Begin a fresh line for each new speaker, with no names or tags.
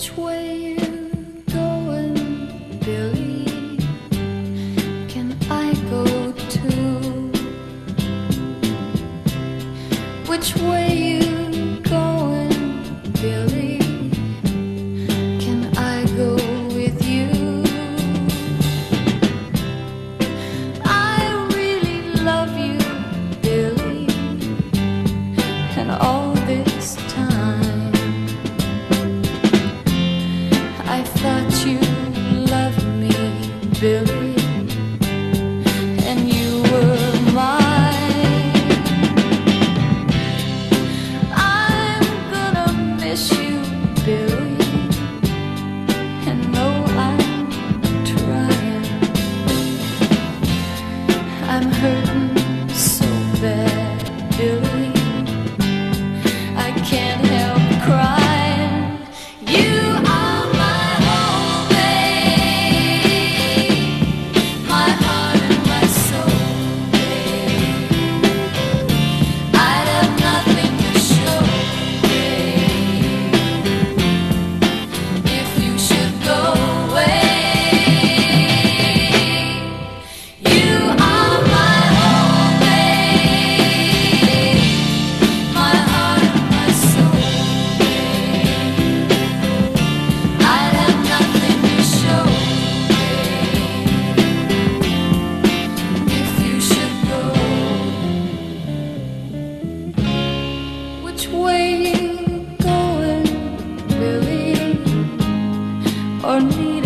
which way you going, Billy? Can I go too? Which way you Billy, and you were mine. I'm gonna miss you, Billy, and I'm trying. I'm hurting. going, Billy, or me.